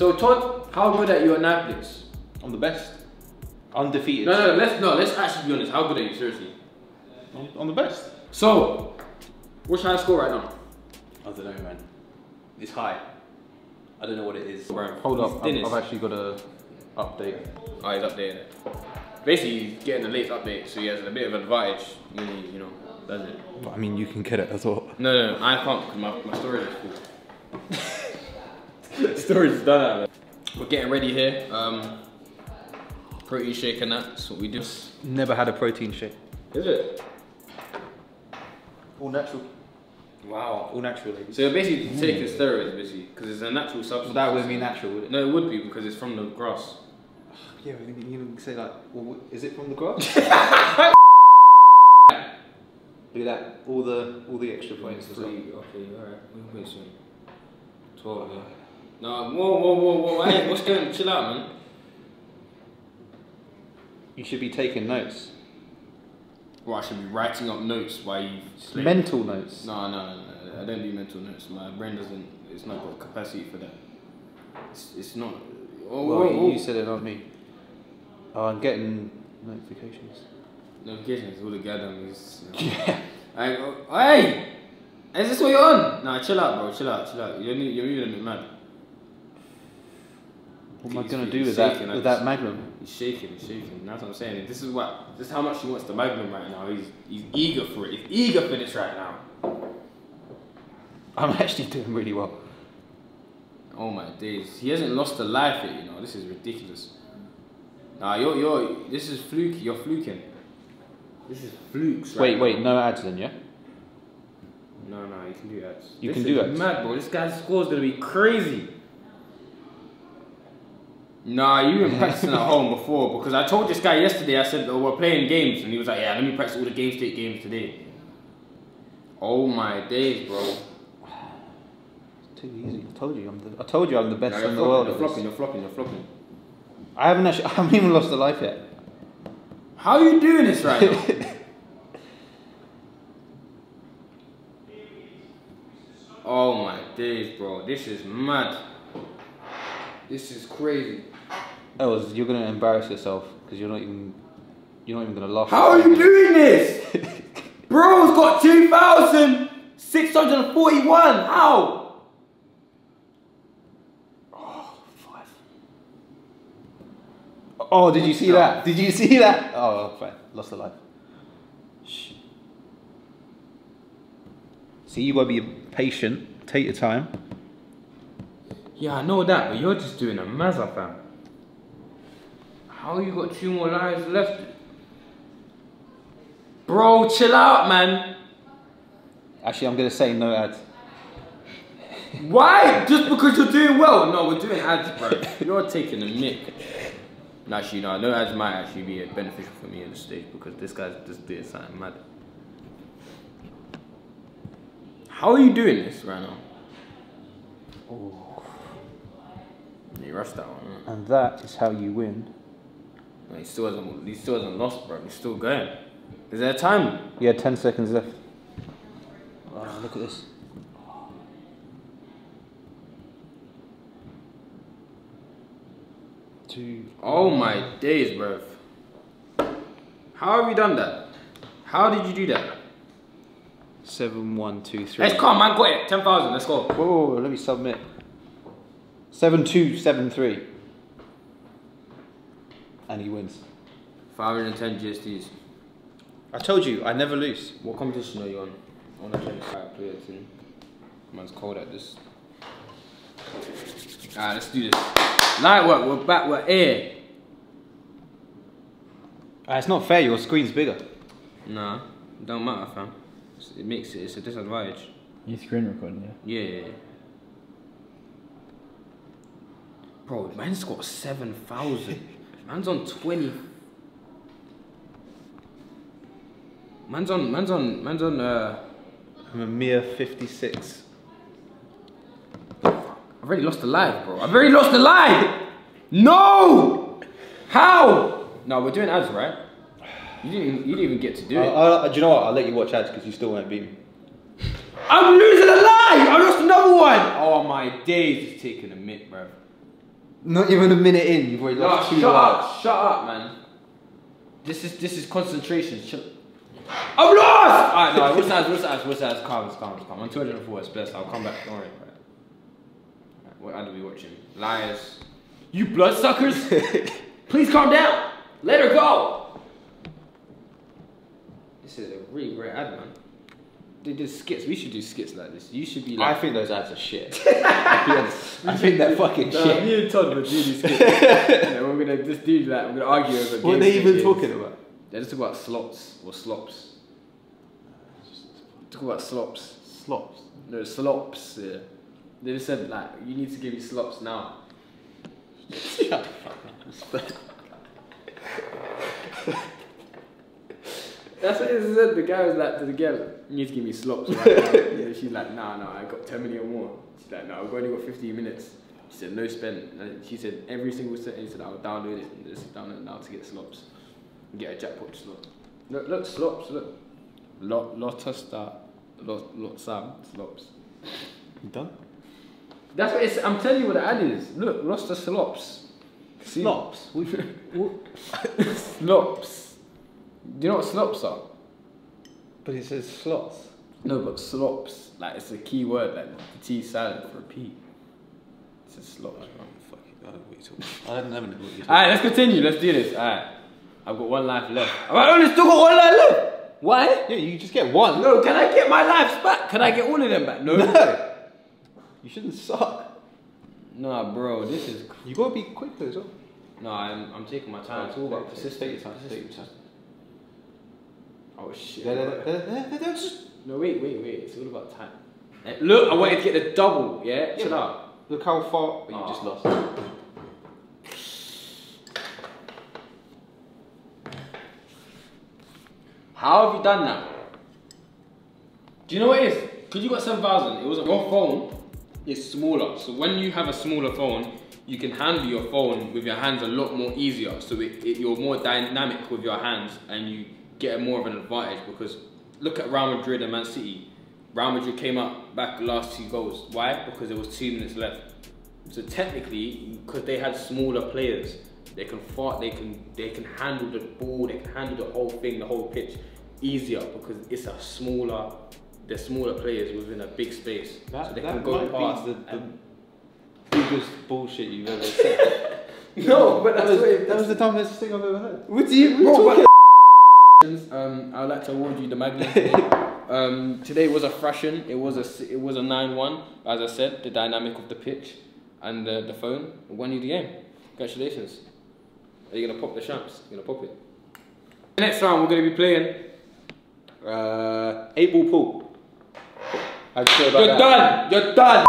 So Todd, how good are you at Netflix? I'm the best. Undefeated. No, no, let's no, let's actually be honest. How good are you? Seriously. I'm, I'm the best. So, what's your high score right now? I don't know, man. It's high. I don't know what it is. Bro, Hold up, I've, I've actually got a update. Oh, he's updating it. Basically, he's getting the latest update, so he has a bit of advantage. when he, you know, does it. I mean, you can get it as well. No, no, no, I can't because my, my storage is full. storage is done out of it. We're getting ready here. Um, protein shake and. That's what we do. Never had a protein shake. Is it? All natural. Wow. All natural, ladies. So you're basically taking steroids, basically, because it's a natural substance. that would be natural, would it? No, it would be because it's from the grass. Yeah, you can say like, well, is it from the grass? Look at that, all the all the extra points as well. Three, okay, alright. Wait, wait, soon. 12, yeah. No, whoa, whoa, whoa, whoa, hey, what's going on? Chill out, man. You should be taking notes. Well, I should be writing up notes while you sleep. Mental notes. No, no, no, no, I don't do mental notes. My brain doesn't, it's not got capacity for that. It's, it's not. Oh, Well, whoa, whoa. you said it, not me. Oh, I'm getting notifications. Notifications, all the gatherings. You know. Yeah. I go, hey! Is this what you're on? Nah, chill out, bro. Chill out, chill out. You're, you're moving a bit mad. What am I gonna do with that shaking, I with that Magnum? He's shaking, he's shaking. That's what I'm saying. This is what, this is how much he wants the Magnum right now. He's, he's eager for it. He's eager for this right now. I'm actually doing really well. Oh my days. He hasn't lost a life yet, you know. This is ridiculous. Nah, you're, you're, this is fluky. You're fluking. This is flukes. right Wait, now. wait, no ads then, yeah? No, no, you can do ads. You this can do ads. mad, bro. This guy's score is gonna be crazy. Nah, you been practicing at home before because I told this guy yesterday. I said, "Oh, we're playing games," and he was like, "Yeah, let me practice all the GameStake games today." Oh my days, bro. It's too easy. I told you, I'm the, I told you I'm the best you're in the flopping, world. You're flopping. You're flopping. You're flopping. I haven't actually, I haven't even lost a life yet. How are you doing this right now? oh my days, bro. This is mad. This is crazy. Oh, Els, you're gonna embarrass yourself because you're not even, you're not even gonna laugh. How are you doing this? Bro's got 2,641. How? Oh, oh, did you see that? Did you see that? Oh, fine. Lost a life. Shh. See, you gotta be patient. Take your time. Yeah, I know that, but you're just doing a mazza, fam. How you got two more lives left? Bro, chill out, man. Actually, I'm gonna say no ads. Why? Just because you're doing well? No, we're doing ads, bro. You're taking a mick. No, Actually, no, no ads might actually be beneficial for me in the stage because this guy's just doing something mad. How are you doing this right now? Oh. You rushed that one. huh? And that is how you win. No, he still hasn't. He still hasn't lost, bro. He's still going. Is there time? Yeah, 10 seconds left. Oh, look at this. Two. Oh my days, bro. How have you done that? How did you do that? Seven, one, two, three. Let's come, man. Got it. Ten thousand. Let's go. Whoa, whoa, whoa, let me submit. Seven, two, seven, three. And he wins. Five hundred and ten GSTs. I told you, I never lose. What competition are you on? On a twenty-five player team. Man's cold at this. Alright, let's do this. Light work. We're back. We're here. Ah, it's not fair, your screen's bigger. Nah, it don't matter, fam. It's- It makes it. It's a disadvantage. You screen recording, yeah? Yeah. yeah, yeah. Bro, man's got 7,000. man's on 20. Man's on, man's on, man's on, uh, I'm a mere 56. I've already lost a life, bro. I've already lost a life! No! How? No, we're doing ads, right? You didn't, you didn't even get to do Uh, it. uh, do you know what? I'll let you watch ads because you still won't beat me. I'm losing a life! I lost another one! Oh my days, it's taking a minute, bro. Not even a minute in, you've already No, lost shut two up, yards. shut up, man. This is this is concentration. Shut. I'm lost. Alright, no, what's that? What's that? What's that? Calm, calm, calm. I'm 204. It's blessed. I'll come back. Don't worry. Right. Right, what are we watching? Liars. You bloodsuckers. Please calm down. Let her go. This is a really great ad, man. They did skits. We should do skits like this. You should be like. I think those ads are shit. I'll be honest. I think they're fucking No, shit. me and Todd would do these skits. yeah, we're gonna just do that. We're gonna argue over. What are they even games. talking about? They're just talking about slots or slops. Talk about slops. Slops. No, slops, yeah. They just said, like, you need to give me slops now. Shut the fuck up. That's what it said. The guy was like to the girl, you need to give me slops right now. Yeah, she's like, nah, nah, I got 10 million more. She's like, no, I've only got 15 minutes. She said, no spend. And she said, every single sentence, she said, I'll download it and just download it now to get slops. Get a jackpot slot. Look, look, slops, look. Lot, lotta star. Lot, lot Sam, slops. You done? That's what it's, I'm telling you what the ad is. Look, lost the slops. See? Slops? slops. Do you know what slops are? But it says slots. No, but slops, like it's a key word, like the T silent for a P. It's a slops, bro. Fuck it. I don't know what you're talking about. I don't know what you're talking Alright, let's continue. Let's do this. Alright. I've got one life left. I've only still got one life left. Why? Yeah, you just get one. No, can I get my lives back? Can I get all of them back? No. No. You shouldn't suck. Nah, bro, this is. You gotta be quick as well. No, I'm, I'm taking my time. It's all about persistence. Take your time. Take your time. Oh shit. They're- they're just- No, wait, wait, wait. It's all about time. Eh, Look, I wanted to get the double, yeah? Chill out. Look how far but you just Oh. lost. How have you done that? Do you know what it is? Because you got 7,000, it was your phone is smaller. So when you have a smaller phone, you can handle your phone with your hands a lot more easier. So it, it, you're more dynamic with your hands and you get more of an advantage because look at Real Madrid and Man City. Real Madrid came up back the last two goals. Why? Because there was two minutes left. So technically, because they had smaller players, they can fart, they can they can handle the ball, they can handle the whole thing, the whole pitch easier because it's a smaller, they're smaller players within a big space, so they can go past. the, the biggest bullshit you've ever said. no, but that, was, that was the dumbest thing I've ever heard. What do you, bro? But, um, I'd like to award you the Magnum. um, today was a thrashing. It was a s- it was a nine one. As I said, the dynamic of the pitch and the, the phone won you the game. Congratulations. Are you gonna pop the champs? You're gonna pop it? The Next round we're gonna be playing. Uh, eight ball pool. How'd you feel about You're that? done. You're done.